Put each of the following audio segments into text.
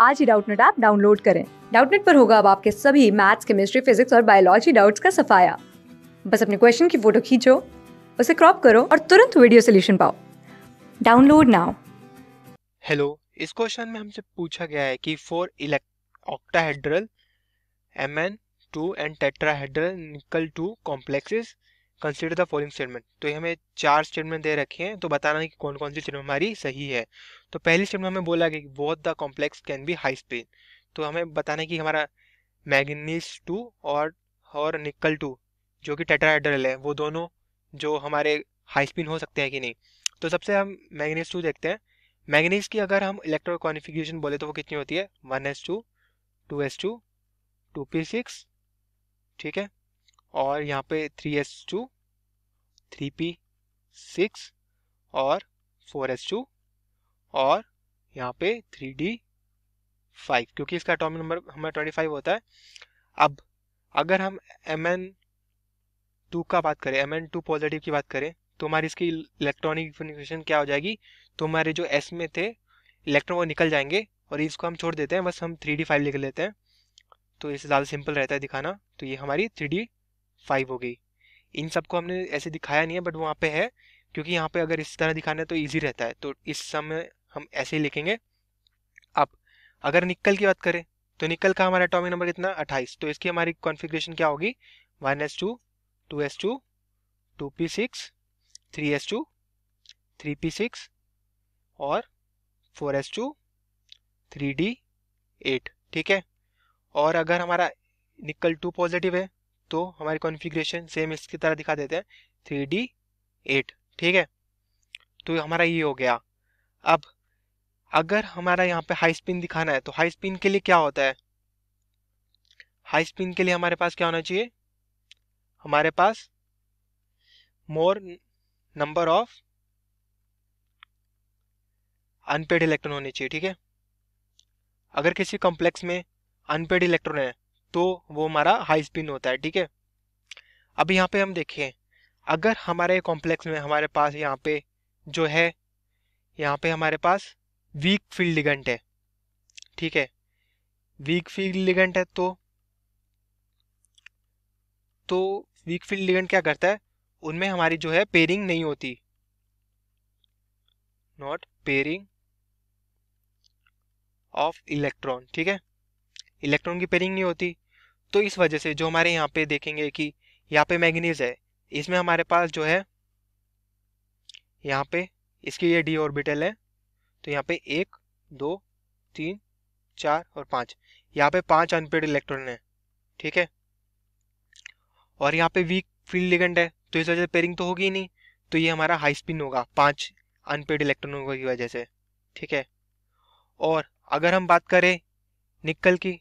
आज ही Doubtnut app download करें। डाउटनेट पर होगा अब आपके सभी मैथ्स, केमिस्ट्री, फिजिक्स और बायोलॉजी डाउट्स का सफाया। बस अपने क्वेश्चन की फ़ोटो खींचो, उसे क्रॉप करो और तुरंत वीडियो सोल्यूशन पाओ। Download now. हेलो, इस क्वेश्चन में हमसे पूछा गया है कि for octahedral, M N, two and tetrahedral nickel two complexes, consider the following statement. तो ये हमें चार स्टेटमेंट दे रखे हैं तो बताना है कि कौन कौन सी स्टेटमेंट हमारी सही है। तो पहली स्टेप में हमें बोला गया कि both the complex can be high spin तो हमें बताना है कि हमारा मैगनीज टू और और निकल टू जो कि टेट्राहेड्रल है, वो दोनों जो हमारे हाई स्पिन हो सकते हैं कि नहीं। तो सबसे हम मैगनीज टू देखते हैं। मैगनीज की अगर हम इलेक्ट्रो कॉन्फिग्रेशन बोले तो वो कितनी होती है? One S two two S two two P six ठीक है? और यहाँ पे three S two three P six और फोर एस टू और यहाँ पे थ्री डी फाइव क्योंकि इसका एटॉमिक नंबर हमारा ट्वेंटी फाइव होता है। अब अगर हम एम एन टू का बात करें एम एन टू पॉजिटिव की बात करें तो हमारी इसकी इलेक्ट्रॉनिक कन्फिग्रेशन क्या हो जाएगी? तो हमारे जो एस में थे इलेक्ट्रॉन वो निकल जाएँगे और इसको हम छोड़ देते हैं, बस हम थ्री डी फाइव लिख लेते हैं। तो इससे ज़्यादा सिंपल रहता है दिखाना। तो ये हमारी थ्री डी फाइव हो गई। इन सबको हमने ऐसे दिखाया नहीं है बट वहाँ पे है, क्योंकि यहाँ पे अगर इस तरह दिखाना है तो ईजी रहता है। तो इस समय हम ऐसे ही लिखेंगे। अब, अगर निकल की बात करें तो निकल का हमारा एटॉमिक नंबर कितना? अट्ठाईस। तो इसकी हमारी कॉन्फ़िगरेशन क्या होगी? One S two two S two two P six three S two three P six और four S two three D eight ठीक है? और अगर हमारा निकल टू पॉजिटिव है तो हमारी कॉन्फ़िगरेशन सेम इसकी तरह दिखा देते हैं थ्री डी एट ठीक है? तो हमारा ये हो गया। अब अगर हमारा यहाँ पे हाई स्पिन दिखाना है तो हाई स्पिन के लिए क्या होता है? हाई स्पिन के लिए हमारे पास क्या होना चाहिए? हमारे पास more number of unpaired electron होने चाहिए, ठीक है? अगर किसी कॉम्प्लेक्स में अनपेड इलेक्ट्रॉन है तो वो हमारा हाई स्पिन होता है, ठीक है? अब यहाँ पे हम देखें अगर हमारे कॉम्प्लेक्स में हमारे पास यहाँ पे जो है, यहाँ पे हमारे पास वीक फ़ील्ड लिगेंट है। ठीक है? वीक फ़ील्ड लिगेंट है तो तो वीक फ़ील्ड लिगेंट क्या करता है? उनमें हमारी जो है पेयरिंग नहीं होती। नॉट पेयरिंग ऑफ़ इलेक्ट्रॉन ठीक है? इलेक्ट्रॉन की पेयरिंग नहीं होती। तो इस वजह से जो हमारे यहाँ पे देखेंगे कि यहाँ पे मैग्नीज है। इसमें हमारे पास जो है, यहाँ पे इसकी ये डी ऑर्बिटल है। तो यहाँ पे एक, दो, तीन, चार और पाँच। यहाँ पे पाँच अनपेड इलेक्ट्रॉन है, ठीक है? और यहाँ पे वीक फ़ील्ड लिगेंड है तो इस वजह से पेयरिंग तो होगी ही नहीं तो ये हमारा हाई स्पिन होगा, पाँच अनपेड इलेक्ट्रॉनों की वजह से, ठीक है? और अगर हम बात करें निकल की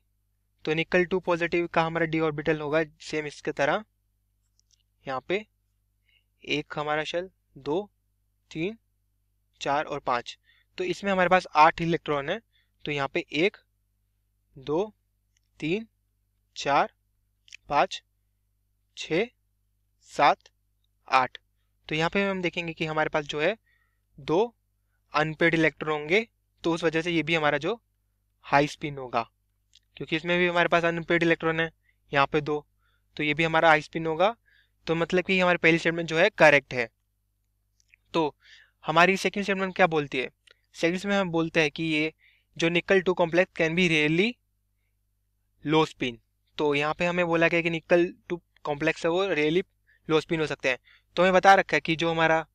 तो निकल टू पॉजिटिव का हमारा डी ऑर्बिटल होगा सेम इसके तरह। यहाँ पे एक हमारा शेल दो, तीन, चार और पाँच। तो इसमें हमारे पास आठ इलेक्ट्रॉन है। तो यहाँ पे एक, दो, तीन, चार, पाँच, छ, सात, आठ। तो यहाँ पे हम देखेंगे कि हमारे पास जो है दो अनपेड इलेक्ट्रॉन होंगे तो उस वजह से ये भी हमारा जो हाई स्पिन होगा। क्योंकि इसमें भी हमारे पास अनपेड इलेक्ट्रॉन है, यहाँ पे दो। तो ये भी हमारा हाई स्पिन होगा तो मतलब कि हमारे पहली स्टेटमेंट जो है करेक्ट है। तो हमारी सेकंड स्टेटमेंट क्या बोलती है? सेकंड में हम बोलते हैं कि ये जो nickel two complex can be really low spin. तो यहाँ पे हमें बोला गया कि निकल टू कॉम्प्लेक्स है वो रियली लो स्पिन हो सकते हैं। तो हमें बता रखा है कि जो हमारा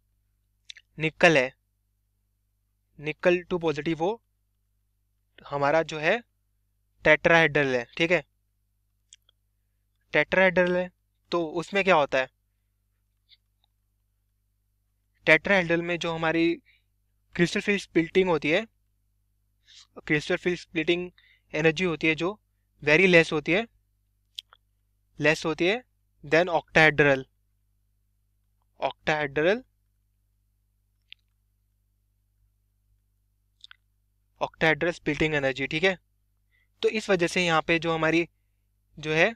निकल है, निकल टू पॉजिटिव हो हमारा जो है टेट्राहेड्रल है, ठीक है? टेट्राहेड्रल है तो उसमें क्या होता है? टेट्राहेड्रल में जो हमारी क्रिस्टल फ़ील्ड स्प्लिटिंग होती है क्रिस्टल फ़ील्ड स्प्लिटिंग एनर्जी होती है जो वेरी लेस होती है लेस होती है than octahedral octahedral octahedral splitting energy ठीक है? तो इस वजह से यहाँ पे जो हमारी जो है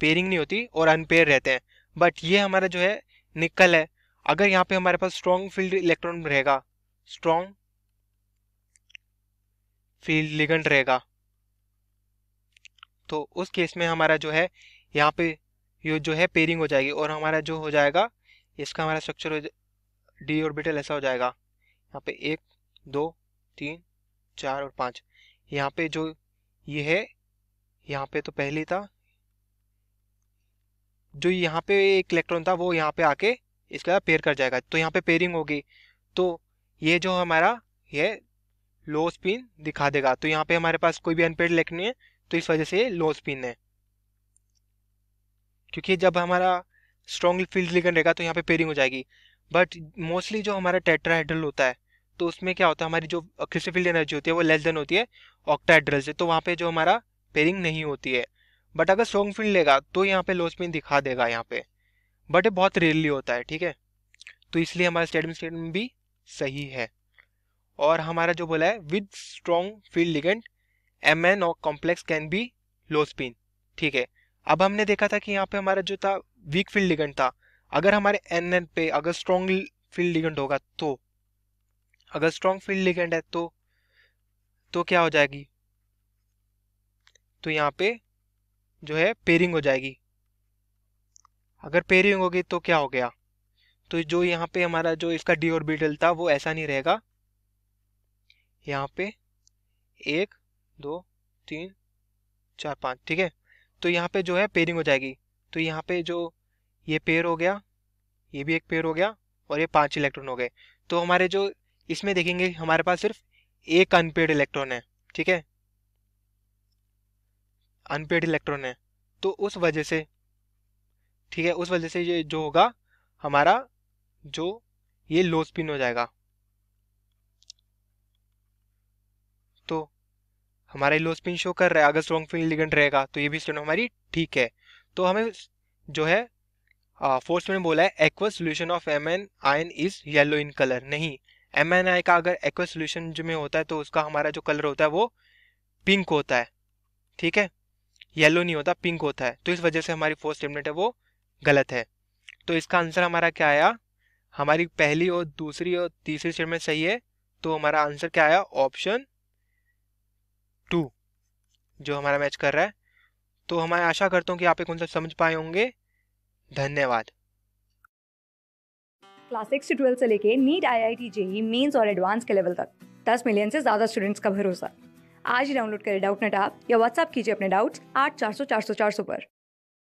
पेयरिंग नहीं होती और अनपेयर रहते हैं। बट ये हमारा जो है निकल है। अगर यहाँ पे हमारे पास स्ट्रॉन्ग फ़ील्ड इलेक्ट्रॉन रहेगा स्ट्रॉन्ग फ़ील्ड लिगेंड रहेगा। तो उस केस में हमारा जो है, यहाँ पे ये जो है पेयरिंग हो जाएगी और हमारा जो हो जाएगा, इसका हमारा स्ट्रक्चर डी ऑर्बिटल ऐसा हो जाएगा। यहाँ पे एक, दो, तीन, चार और पाँच। यहाँ पे जो ये है, यहाँ पे तो पहले था। जो यहाँ पे एक इलेक्ट्रॉन था, वो यहाँ पे आके इसका पेयर कर जाएगा। तो यहाँ पे पेयरिंग होगी। तो ये जो हमारा ये लो स्पिन दिखा देगा। तो यहाँ पे हमारे पास कोई भी अनपेड इलेक्ट्रॉन नहीं है तो इस वजह से ये लो स्पिन है। क्योंकि जब हमारा स्ट्रॉन्ग फ़ील्ड लिगन रहेगा तो यहाँ पे पेयरिंग हो जाएगी। बट मोस्टली जो हमारा टेट्राहेड्रल होता है तो उसमें क्या होता है, हमारी जो क्रिस्टल एनर्जी होती है, वो लेस देन होती है ऑक्टाहेड्रल से। तो वहाँ पे जो हमारा पेयरिंग नहीं होती है। बट अगर स्ट्रॉन्ग फ़ील्ड लेगा तो यहाँ पे लो स्पिन दिखा देगा यहाँ पे। बट ये बहुत रेयरली होता है, ठीक है? तो इसलिए हमारा स्टेटमेंट स्टेटमेंट भी सही है। और हमारा जो बोला है with strong field ligand M N और complex can be low spin ठीक है। अब हमने देखा था कि यहाँ पे हमारा जो था वीक फ़ील्ड लिगेंड था। अगर हमारे एन एन पे अगर स्ट्रॉन्ग फ़ील्ड लिगेंड होगा तो अगर स्ट्रॉन्ग फ़ील्ड लिगेंड है तो तो क्या हो जाएगी? तो यहाँ पे जो है पेयरिंग हो जाएगी। अगर पेयरिंग होगी तो क्या हो गया? तो जो यहाँ पे हमारा जो इसका डी ऑर्बिटल था, वो ऐसा नहीं रहेगा। यहाँ पे एक, दो, तीन, चार, पाँच, ठीक है? तो यहाँ पे जो है पेयरिंग हो जाएगी। तो यहाँ पे जो ये पेयर हो गया, ये भी एक पेयर हो गया और ये पाँच इलेक्ट्रॉन हो गए। तो हमारे जो इसमें देखेंगे, हमारे पास सिर्फ़ एक अनपेड इलेक्ट्रॉन है, ठीक है? अनपेड इलेक्ट्रॉन है। तो उस वजह से, ठीक है? उस वजह से ये जो होगा, हमारा जो ये लो स्पिन हो जाएगा। तो हमारा लो स्पिन शो कर रहा है, अगर स्ट्रॉन्ग फ़ील्ड लिगेंड रहेगा तो ये भी स्टेटमेंट हमारी ठीक है। तो हमें जो है फोर्थ में बोला है aqua solution of M N ion is yellow in colour नहीं एम एन आई का अगर एक्वा सोल्यूशन जो में होता है तो उसका हमारा जो कलर होता है, वो पिंक होता है। ठीक है? येलो नहीं होता पिंक होता है। तो इस वजह से हमारी फोर्थ स्टेटमेंट है, वो गलत है। तो इसका आंसर हमारा क्या आया? हमारी पहली और दूसरी और तीसरी स्टेटमेंट सही है तो हमारा आंसर क्या आया? ऑप्शन टू जो हमारा मैच कर रहा है। तो मैं आशा करता हूँ कि आप एक कॉन्सेप्ट समझ पाए होंगे। धन्यवाद। क्लास सिक्स से ट्वेल्थ से लेके NEET I I T JEE mains और एडवांस के लेवल तक। दस मिलियन से ज़्यादा स्टूडेंट्स का भरोसा। आज ही डाउनलोड करें डाउट नेट आप या व्हाट्सअप कीजिए अपने डाउट्स आठ चार सौ चार सौ चार सौ पर।